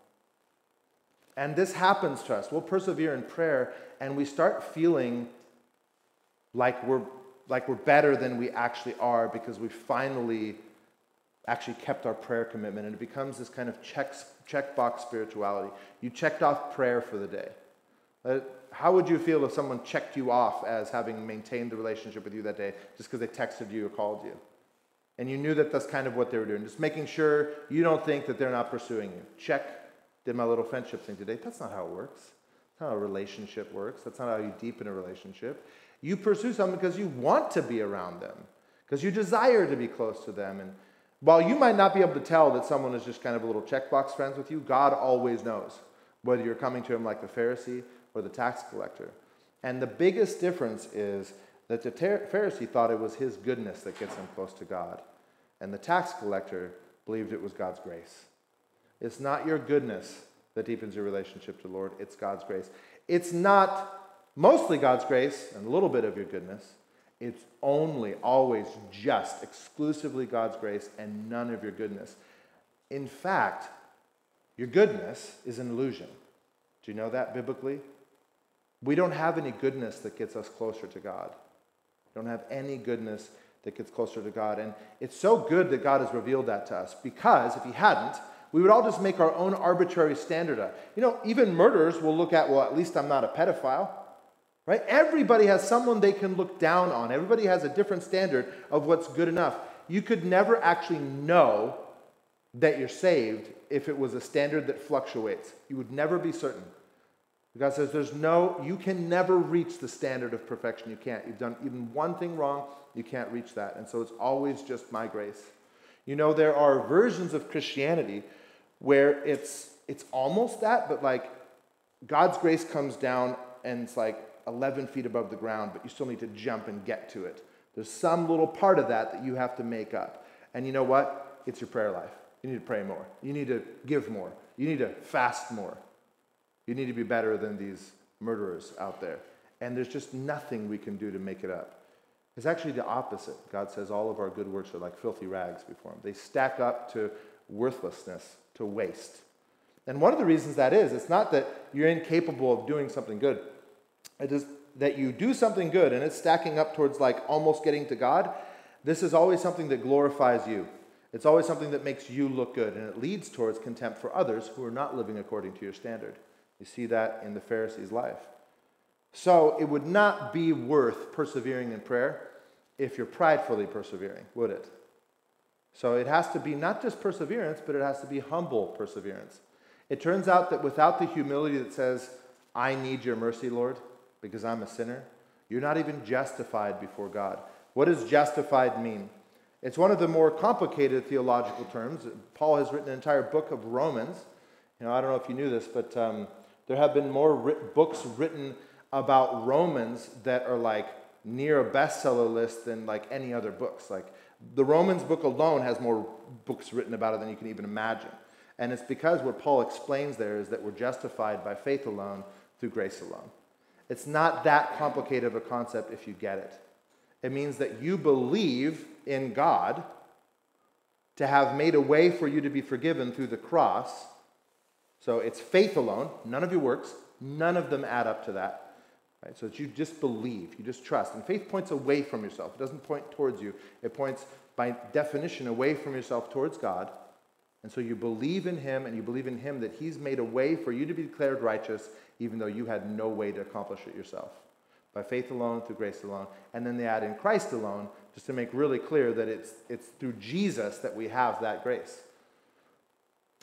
And this happens to us. We'll persevere in prayer and we start feeling like we're, like we're better than we actually are because we finally actually kept our prayer commitment. And it becomes this kind of check, checkbox spirituality. You checked off prayer for the day. Uh, how would you feel if someone checked you off as having maintained the relationship with you that day just because they texted you or called you? And you knew that that's kind of what they were doing, just making sure you don't think that they're not pursuing you. Check, did my little friendship thing today. That's not how it works. That's not how a relationship works. That's not how you deepen a relationship. You pursue someone because you want to be around them, because you desire to be close to them. And while you might not be able to tell that someone is just kind of a little checkbox friends with you, God always knows whether you're coming to him like the Pharisee or the tax collector. And the biggest difference is that the Pharisee thought it was his goodness that gets him close to God, and the tax collector believed it was God's grace. It's not your goodness that deepens your relationship to the Lord, it's God's grace. It's not mostly God's grace and a little bit of your goodness. It's only, always, just, exclusively God's grace and none of your goodness. In fact, your goodness is an illusion. Do you know that biblically? We don't have any goodness that gets us closer to God. We don't have any goodness that gets closer to God. And it's so good that God has revealed that to us because if He hadn't, we would all just make our own arbitrary standard up. You know, even murderers will look at, well, at least I'm not a pedophile. Right? Everybody has someone they can look down on. Everybody has a different standard of what's good enough. You could never actually know that you're saved if it was a standard that fluctuates. You would never be certain. God says there's no, you can never reach the standard of perfection. You can't. You've done even one thing wrong, you can't reach that. And so it's always just my grace. You know, there are versions of Christianity where it's it's almost that, but like God's grace comes down and it's like 11 feet above the ground, but you still need to jump and get to it. There's some little part of that that you have to make up. And you know what? It's your prayer life. You need to pray more. You need to give more. You need to fast more. You need to be better than these murderers out there. And there's just nothing we can do to make it up. It's actually the opposite. God says all of our good works are like filthy rags before Him. They stack up to worthlessness, to waste. And one of the reasons that is, it's not that you're incapable of doing something good, that you do something good and it's stacking up towards like almost getting to God. This is always something that glorifies you. It's always something that makes you look good, and it leads towards contempt for others who are not living according to your standard. You see that in the Pharisee's life. So it would not be worth persevering in prayer if you're pridefully persevering, would it? So it has to be not just perseverance, but it has to be humble perseverance. It turns out that without the humility that says, I need your mercy, Lord, because I'm a sinner, you're not even justified before God. What does justified mean? It's one of the more complicated theological terms. Paul has written an entire book of Romans. You know, I don't know if you knew this, but um, there have been more writ- books written about Romans that are like near a bestseller list than like any other books. Like the Romans book alone has more books written about it than you can even imagine. And it's because what Paul explains there is that we're justified by faith alone through grace alone. It's not that complicated of a concept if you get it. It means that you believe in God to have made a way for you to be forgiven through the cross so it's faith alone, none of your works, none of them add up to that. Right? So you just believe, you just trust. And faith points away from yourself. It doesn't point towards you. It points by definition away from yourself towards God. And so you believe in him and you believe in him that he's made a way for you to be declared righteous even though you had no way to accomplish it yourself. By faith alone, through grace alone. And then they add in Christ alone, just to make really clear that it's, it's through Jesus that we have that grace.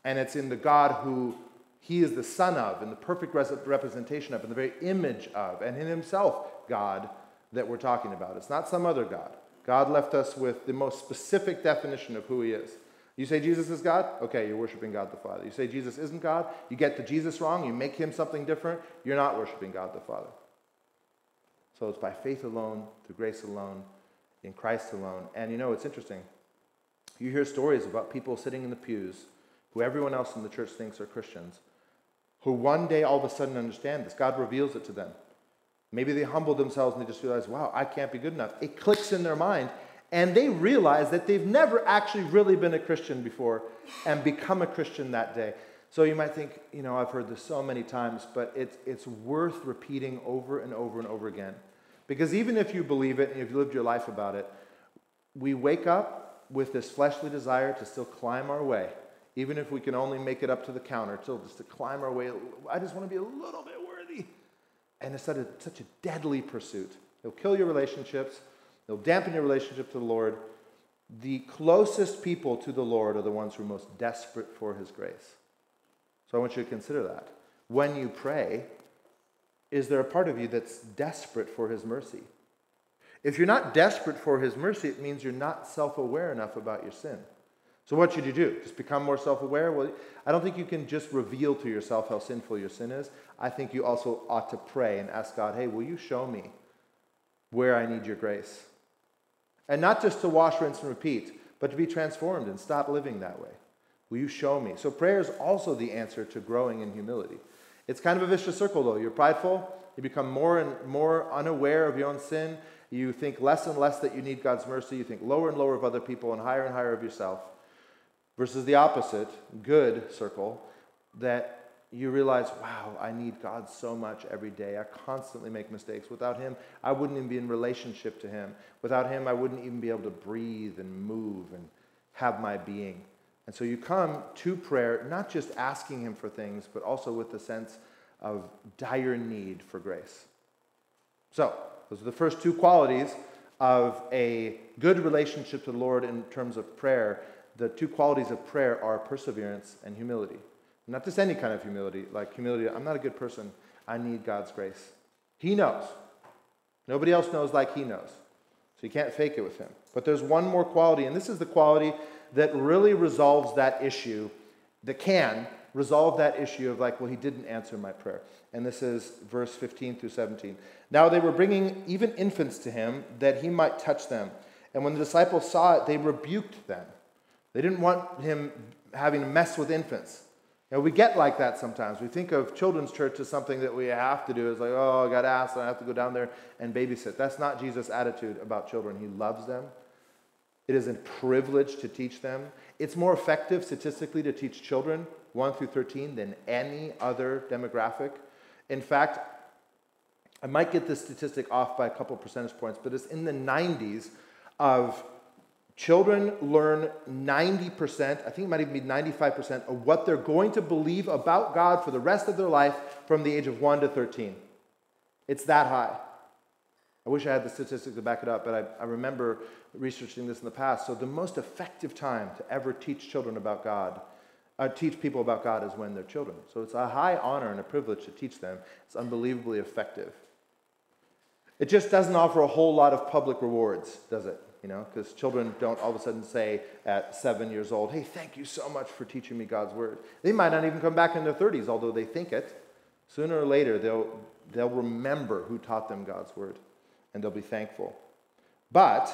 And it's in the God who he is the Son of, and the perfect representation of, and the very image of, and in Himself, God that we're talking about. It's not some other God. God left us with the most specific definition of who He is. You say Jesus is God? Okay, you're worshiping God the Father. You say Jesus isn't God? You get the Jesus wrong, you make him something different, you're not worshiping God the Father. So it's by faith alone, through grace alone, in Christ alone. And you know, it's interesting. You hear stories about people sitting in the pews who everyone else in the church thinks are Christians, who one day all of a sudden understand this. God reveals it to them. Maybe they humble themselves and they just realize, wow, I can't be good enough. It clicks in their mind, and they realize that they've never actually really been a Christian before and become a Christian that day. So you might think, you know, I've heard this so many times, but it's, it's worth repeating over and over and over again. Because even if you believe it and you've lived your life about it, we wake up with this fleshly desire to still climb our way, even if we can only make it up to the counter, till just to climb our way. I just want to be a little bit worthy. And it's such a, such a deadly pursuit. It'll kill your relationships, it'll dampen your relationship to the Lord. The closest people to the Lord are the ones who are most desperate for his grace. So I want you to consider that. When you pray, is there a part of you that's desperate for his mercy? If you're not desperate for his mercy, it means you're not self aware enough about your sin. So, what should you do? Just become more self aware? Well, I don't think you can just reveal to yourself how sinful your sin is. I think you also ought to pray and ask God, hey, will you show me where I need your grace? And not just to wash, rinse, and repeat, but to be transformed and stop living that way. Will you show me? So, prayer is also the answer to growing in humility. It's kind of a vicious circle, though. You're prideful, you become more and more unaware of your own sin. You think less and less that you need God's mercy. You think lower and lower of other people and higher and higher of yourself. Versus the opposite, good circle, that you realize, wow, I need God so much every day. I constantly make mistakes. Without Him, I wouldn't even be in relationship to Him. Without Him, I wouldn't even be able to breathe and move and have my being. And so you come to prayer not just asking Him for things, but also with the sense of dire need for grace. So, those are the first two qualities of a good relationship to the Lord in terms of prayer. The two qualities of prayer are perseverance and humility. Not just any kind of humility, like humility, I'm not a good person, I need God's grace. He knows. Nobody else knows like He knows. So you can't fake it with Him. But there's one more quality, and this is the quality that really resolves that issue, that can resolve that issue of like, well, he didn't answer my prayer. And this is verse 15 through 17. Now they were bringing even infants to him that he might touch them. And when the disciples saw it, they rebuked them. They didn't want him having to mess with infants. Know, we get like that sometimes. We think of children's church as something that we have to do. It's like, oh, I got asked, and I have to go down there and babysit. That's not Jesus' attitude about children. He loves them. It is a privilege to teach them. It's more effective statistically to teach children 1 through 13 than any other demographic. In fact, I might get this statistic off by a couple percentage points, but it's in the 90s of children learn 90%, I think it might even be 95% of what they're going to believe about God for the rest of their life from the age of 1 to 13. It's that high. I wish I had the statistics to back it up, but I, I remember researching this in the past. So, the most effective time to ever teach children about God, uh, teach people about God, is when they're children. So, it's a high honor and a privilege to teach them. It's unbelievably effective. It just doesn't offer a whole lot of public rewards, does it? You know, because children don't all of a sudden say at seven years old, hey, thank you so much for teaching me God's word. They might not even come back in their 30s, although they think it. Sooner or later, they'll, they'll remember who taught them God's word and they'll be thankful. But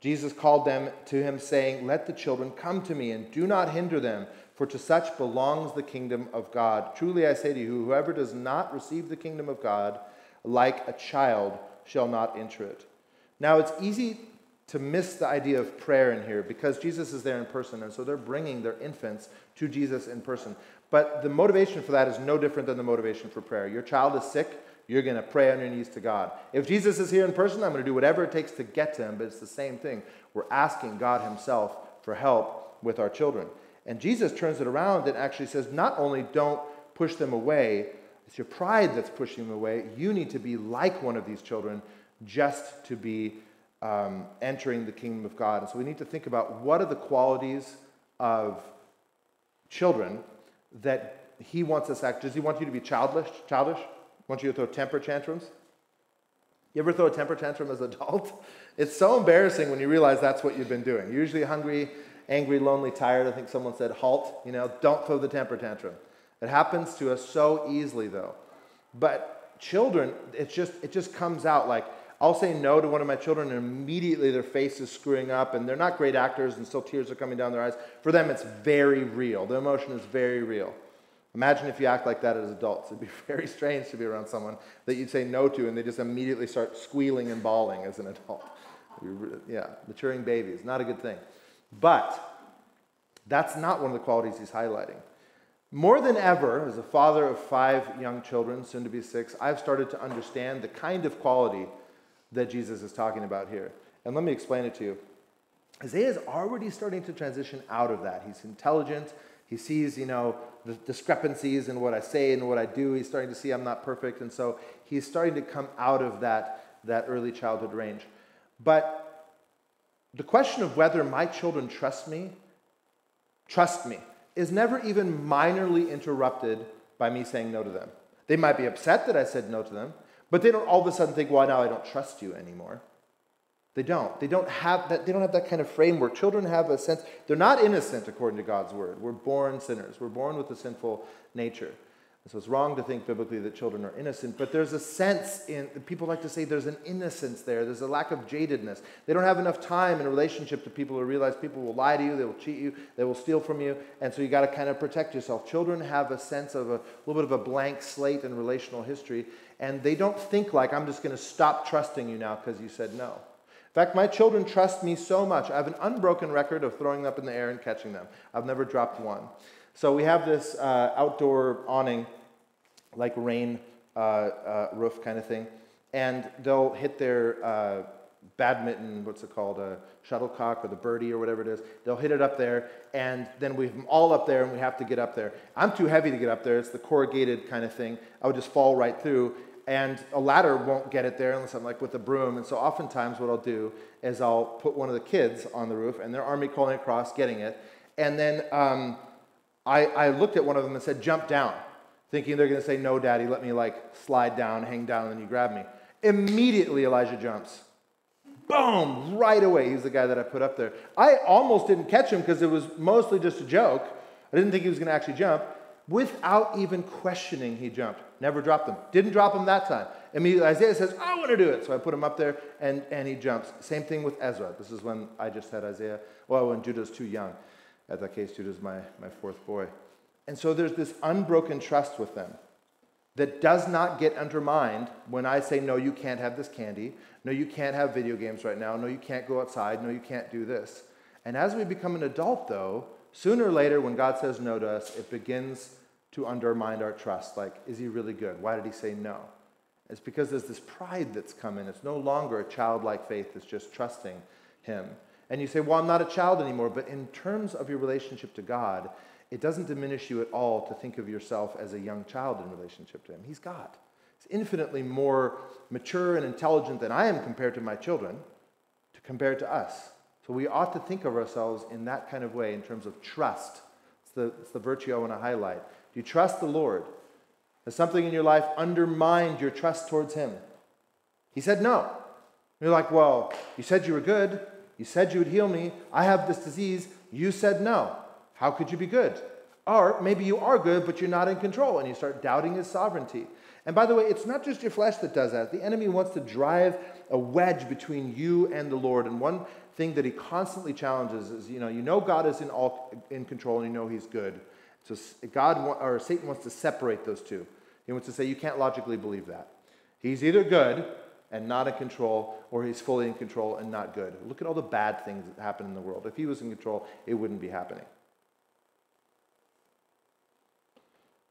Jesus called them to him, saying, Let the children come to me, and do not hinder them, for to such belongs the kingdom of God. Truly I say to you, whoever does not receive the kingdom of God like a child shall not enter it. Now it's easy to miss the idea of prayer in here because Jesus is there in person, and so they're bringing their infants to Jesus in person. But the motivation for that is no different than the motivation for prayer. Your child is sick, you're going to pray on your knees to God. If Jesus is here in person, I'm going to do whatever it takes to get to him, but it's the same thing. We're asking God Himself for help with our children. And Jesus turns it around and actually says, not only don't push them away, it's your pride that's pushing them away. You need to be like one of these children just to be um, entering the kingdom of God. And so we need to think about what are the qualities of children that He wants us to act. Does He want you to be childish? Childish? want you to throw temper tantrums? You ever throw a temper tantrum as an adult? It's so embarrassing when you realize that's what you've been doing. You're usually hungry angry, lonely, tired. I think someone said, halt, you know, don't throw the temper tantrum. It happens to us so easily, though. But children, it just, it just comes out like, I'll say no to one of my children, and immediately their face is screwing up, and they're not great actors, and still tears are coming down their eyes. For them, it's very real. The emotion is very real. Imagine if you act like that as adults. It'd be very strange to be around someone that you'd say no to, and they just immediately start squealing and bawling as an adult. Yeah, maturing babies, not a good thing. But that's not one of the qualities he's highlighting. More than ever, as a father of five young children, soon to be six, I've started to understand the kind of quality that Jesus is talking about here. And let me explain it to you. Isaiah is already starting to transition out of that. He's intelligent. He sees, you know, the discrepancies in what I say and what I do. He's starting to see I'm not perfect. And so he's starting to come out of that, that early childhood range. But the question of whether my children trust me, trust me, is never even minorly interrupted by me saying no to them. They might be upset that I said no to them, but they don't all of a sudden think, well, now I don't trust you anymore. They don't. They don't have that, they don't have that kind of framework. Children have a sense, they're not innocent according to God's word. We're born sinners. We're born with a sinful nature. So it's wrong to think biblically that children are innocent, but there's a sense in, people like to say there's an innocence there. There's a lack of jadedness. They don't have enough time in a relationship to people to realize people will lie to you, they will cheat you, they will steal from you, and so you got to kind of protect yourself. Children have a sense of a little bit of a blank slate in relational history, and they don't think like, I'm just going to stop trusting you now because you said no. In fact, my children trust me so much. I have an unbroken record of throwing them up in the air and catching them. I've never dropped one. So we have this uh, outdoor awning, like rain uh, uh, roof kind of thing, and they'll hit their uh, badminton, what's it called, a shuttlecock or the birdie or whatever it is. They'll hit it up there, and then we've all up there, and we have to get up there. I'm too heavy to get up there. It's the corrugated kind of thing. I would just fall right through, and a ladder won't get it there unless I'm like with a broom. And so oftentimes what I'll do is I'll put one of the kids on the roof, and they're army crawling across, getting it, and then um, I, I looked at one of them and said, jump down, thinking they're going to say, no, daddy, let me like slide down, hang down, and then you grab me. Immediately, Elijah jumps. Boom, right away. He's the guy that I put up there. I almost didn't catch him because it was mostly just a joke. I didn't think he was going to actually jump. Without even questioning, he jumped. Never dropped him. Didn't drop him that time. Immediately, Isaiah says, I want to do it. So I put him up there and, and he jumps. Same thing with Ezra. This is when I just had Isaiah. Well, when Judah's too young. At that case, Judah's my, my fourth boy. And so there's this unbroken trust with them that does not get undermined when I say, no, you can't have this candy. No, you can't have video games right now. No, you can't go outside. No, you can't do this. And as we become an adult, though, sooner or later, when God says no to us, it begins to undermine our trust. Like, is he really good? Why did he say no? It's because there's this pride that's come in. It's no longer a childlike faith, it's just trusting him. And you say, well, I'm not a child anymore. But in terms of your relationship to God, it doesn't diminish you at all to think of yourself as a young child in relationship to Him. He's God. He's infinitely more mature and intelligent than I am compared to my children, to compare to us. So we ought to think of ourselves in that kind of way in terms of trust. It's the, it's the virtue I want to highlight. Do you trust the Lord? Has something in your life undermined your trust towards Him? He said no. You're like, well, you said you were good. You said you would heal me. I have this disease. You said no. How could you be good? Or maybe you are good, but you're not in control, and you start doubting his sovereignty. And by the way, it's not just your flesh that does that. The enemy wants to drive a wedge between you and the Lord. And one thing that he constantly challenges is, you know, you know God is in all in control, and you know He's good. So God or Satan wants to separate those two. He wants to say you can't logically believe that. He's either good and not in control, or he's fully in control and not good. Look at all the bad things that happen in the world. If he was in control, it wouldn't be happening.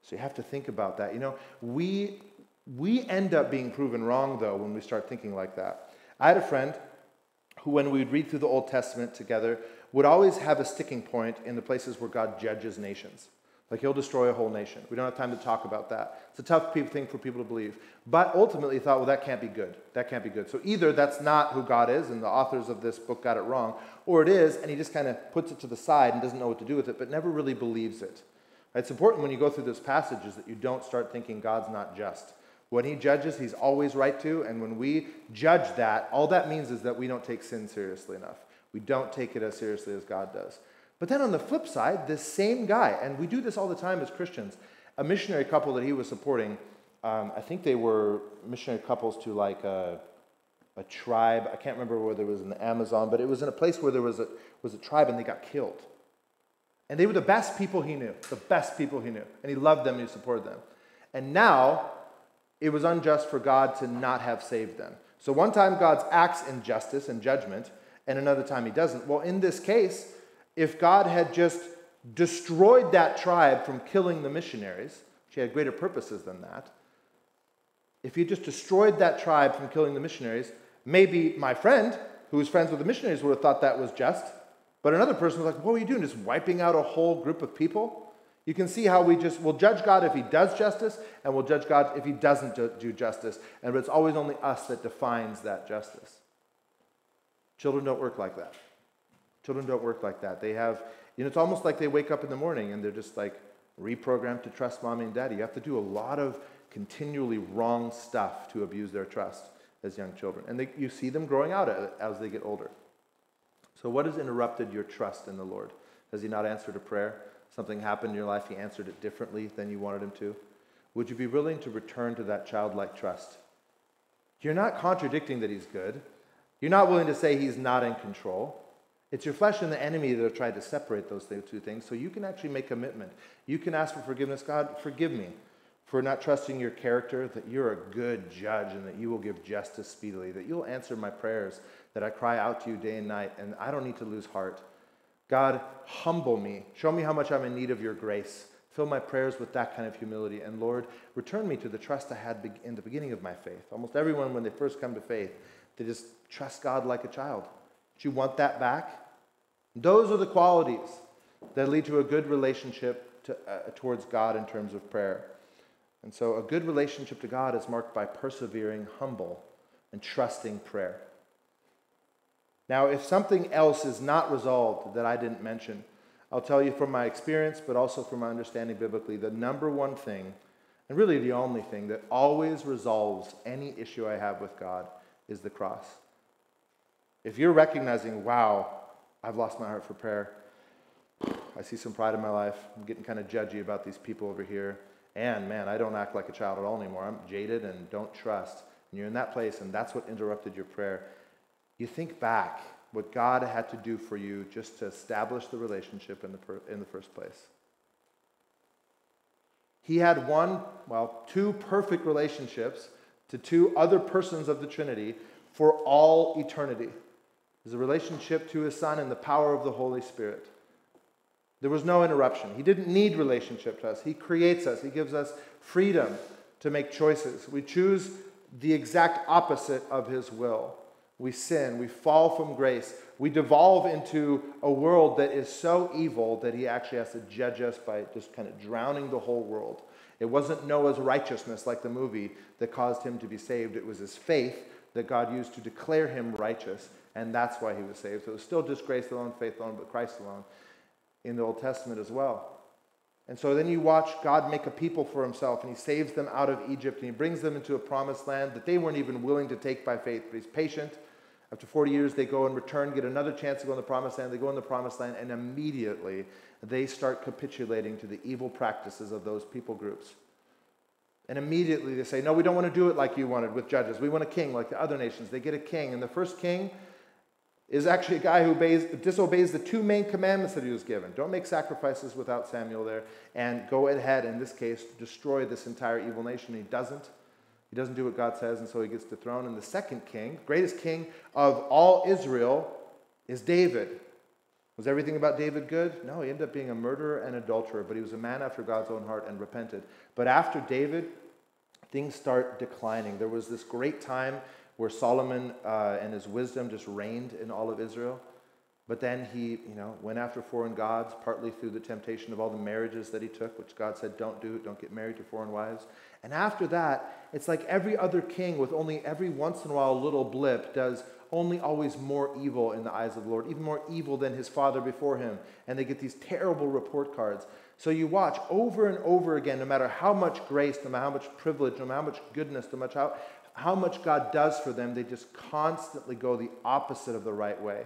So you have to think about that. You know, we, we end up being proven wrong, though, when we start thinking like that. I had a friend who, when we'd read through the Old Testament together, would always have a sticking point in the places where God judges nations. Like he'll destroy a whole nation. We don't have time to talk about that. It's a tough thing for people to believe. But ultimately, thought, well, that can't be good. That can't be good. So either that's not who God is, and the authors of this book got it wrong, or it is, and he just kind of puts it to the side and doesn't know what to do with it, but never really believes it. It's important when you go through this passage is that you don't start thinking God's not just. When he judges, he's always right to, and when we judge that, all that means is that we don't take sin seriously enough. We don't take it as seriously as God does. But then on the flip side, this same guy, and we do this all the time as Christians, a missionary couple that he was supporting, um, I think they were missionary couples to like a, a, tribe. I can't remember whether it was in the Amazon, but it was in a place where there was a, was a tribe and they got killed. And they were the best people he knew, the best people he knew. And he loved them and he supported them. And now it was unjust for God to not have saved them. So one time God acts in justice and judgment, and another time he doesn't. Well, in this case, if God had just destroyed that tribe from killing the missionaries, she had greater purposes than that. If he just destroyed that tribe from killing the missionaries, maybe my friend, who was friends with the missionaries, would have thought that was just. But another person was like, What are you doing? Just wiping out a whole group of people? You can see how we just will judge God if he does justice, and we'll judge God if he doesn't do justice. And it's always only us that defines that justice. Children don't work like that. Children don't work like that. They have, you know, it's almost like they wake up in the morning and they're just like reprogrammed to trust mommy and daddy. You have to do a lot of continually wrong stuff to abuse their trust as young children. And they, you see them growing out as they get older. So, what has interrupted your trust in the Lord? Has He not answered a prayer? Something happened in your life, He answered it differently than you wanted Him to? Would you be willing to return to that childlike trust? You're not contradicting that He's good. You're not willing to say He's not in control. It's your flesh and the enemy that are trying to separate those two things. So you can actually make commitment. You can ask for forgiveness. God, forgive me for not trusting your character, that you're a good judge and that you will give justice speedily, that you'll answer my prayers, that I cry out to you day and night, and I don't need to lose heart. God, humble me. Show me how much I'm in need of your grace. Fill my prayers with that kind of humility. And Lord, return me to the trust I had in the beginning of my faith. Almost everyone, when they first come to faith, they just trust God like a child. Do you want that back? Those are the qualities that lead to a good relationship to, uh, towards God in terms of prayer. And so, a good relationship to God is marked by persevering, humble, and trusting prayer. Now, if something else is not resolved that I didn't mention, I'll tell you from my experience, but also from my understanding biblically, the number one thing, and really the only thing that always resolves any issue I have with God is the cross. If you're recognizing, wow, I've lost my heart for prayer, I see some pride in my life, I'm getting kind of judgy about these people over here, and man, I don't act like a child at all anymore. I'm jaded and don't trust. And you're in that place, and that's what interrupted your prayer you think back what God had to do for you just to establish the relationship in the, per, in the first place. He had one, well, two perfect relationships to two other persons of the Trinity for all eternity. A relationship to his Son and the power of the Holy Spirit. There was no interruption. He didn't need relationship to us. He creates us. He gives us freedom to make choices. We choose the exact opposite of his will we sin, we fall from grace, we devolve into a world that is so evil that he actually has to judge us by just kind of drowning the whole world. It wasn't Noah's righteousness, like the movie, that caused him to be saved. It was his faith that God used to declare him righteous, and that's why he was saved. So it was still just grace alone, faith alone, but Christ alone in the Old Testament as well. And so then you watch God make a people for himself, and he saves them out of Egypt, and he brings them into a promised land that they weren't even willing to take by faith. But he's patient, after 40 years, they go and return, get another chance to go in the promised land. They go in the promised land, and immediately they start capitulating to the evil practices of those people groups. And immediately they say, No, we don't want to do it like you wanted with judges. We want a king like the other nations. They get a king. And the first king is actually a guy who obeys, disobeys the two main commandments that he was given don't make sacrifices without Samuel there, and go ahead, in this case, destroy this entire evil nation. He doesn't. He doesn't do what God says, and so he gets dethroned. And the second king, greatest king of all Israel, is David. Was everything about David good? No, he ended up being a murderer and adulterer, but he was a man after God's own heart and repented. But after David, things start declining. There was this great time where Solomon uh, and his wisdom just reigned in all of Israel. But then he, you know, went after foreign gods, partly through the temptation of all the marriages that he took, which God said, don't do, don't get married to foreign wives. And after that, it's like every other king with only every once in a while a little blip does only always more evil in the eyes of the Lord, even more evil than his father before him. And they get these terrible report cards. So you watch over and over again, no matter how much grace, no matter how much privilege, no matter how much goodness, no matter how, how much God does for them, they just constantly go the opposite of the right way.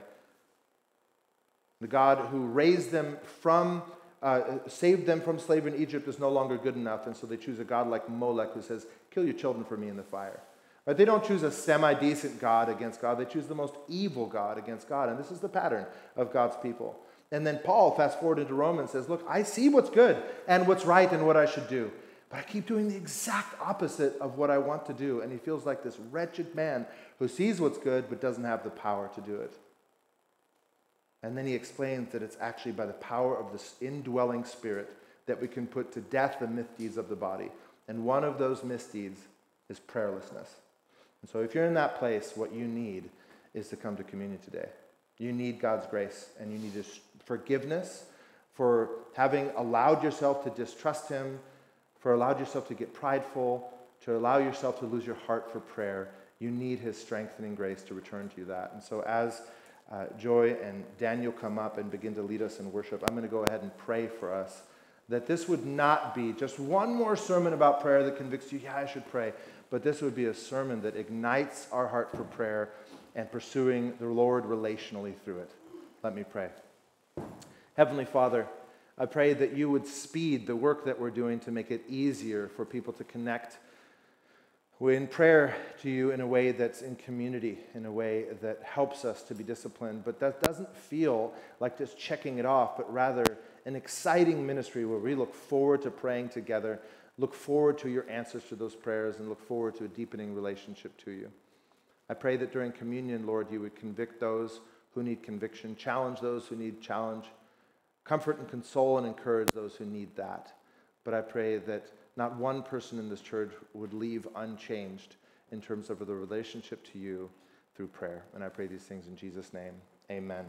The God who raised them from, uh, saved them from slavery in Egypt is no longer good enough, and so they choose a God like Molech who says, Kill your children for me in the fire. Right? They don't choose a semi decent God against God, they choose the most evil God against God, and this is the pattern of God's people. And then Paul, fast forward into Romans, says, Look, I see what's good and what's right and what I should do. But I keep doing the exact opposite of what I want to do. And he feels like this wretched man who sees what's good but doesn't have the power to do it. And then he explains that it's actually by the power of this indwelling spirit that we can put to death the misdeeds of the body. And one of those misdeeds is prayerlessness. And so if you're in that place, what you need is to come to communion today. You need God's grace and you need His forgiveness for having allowed yourself to distrust Him, for allowed yourself to get prideful, to allow yourself to lose your heart for prayer. You need His strengthening grace to return to you that. And so as uh, Joy and Daniel come up and begin to lead us in worship, I'm going to go ahead and pray for us that this would not be just one more sermon about prayer that convicts you, yeah, I should pray, but this would be a sermon that ignites our heart for prayer and pursuing the Lord relationally through it. Let me pray. Heavenly Father, I pray that you would speed the work that we're doing to make it easier for people to connect in prayer to you in a way that's in community, in a way that helps us to be disciplined, but that doesn't feel like just checking it off, but rather an exciting ministry where we look forward to praying together, look forward to your answers to those prayers, and look forward to a deepening relationship to you. I pray that during communion, Lord, you would convict those who need conviction, challenge those who need challenge, comfort and console and encourage those who need that. But I pray that not one person in this church would leave unchanged in terms of the relationship to you through prayer. And I pray these things in Jesus' name. Amen.